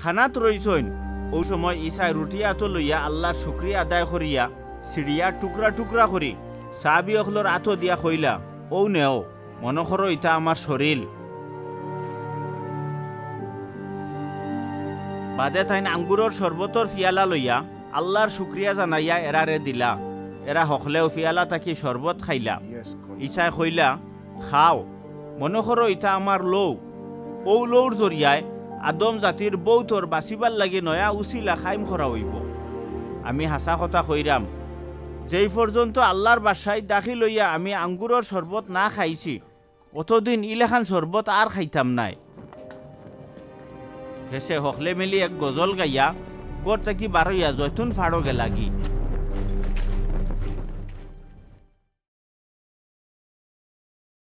খানাত রইছইন ও সময় ইসাই রুটি আতো লইয়া আল্লাহর শুক্রিয়া আদায় করিয়া সিঁড়িয়া টুকরা টুকরা করি সাবি অখলর আতো দিয়া কইলা। ও নেও মনে করো ইটা আমার শরীর বাদে তাইন আঙ্গুরর শরবতর ফিয়ালা লইয়া আল্লাহর শুক্রিয়া জানাইয়া এরারে দিলা। এরা হকলেও ফিয়ালা তাকি শরবত খাইলা। ইছাই কইলা। খাও মনে করো ইটা আমার লৌ। ও লৌর জরিয়ায় আদম জাতিৰ বৌথৰ বাচিবাৰ লাগি নয়া উচিলা খাইম খৰা হৈব আমি হাঁচা কথা হৈৰাম যেই পৰ্যন্ত আল্লাৰ বাচাই দাখি লৈয়া আমি আংগুৰৰ চৰ্বত না খাইছি অতদিন ইলেখান চৰ্বত আৰ খাইতাম নাই। হেছে হকলে মেলি এক গজল গাইয়া গড় থাকি বাৰৈয়া জৈথুন ফাৰগে লাগি।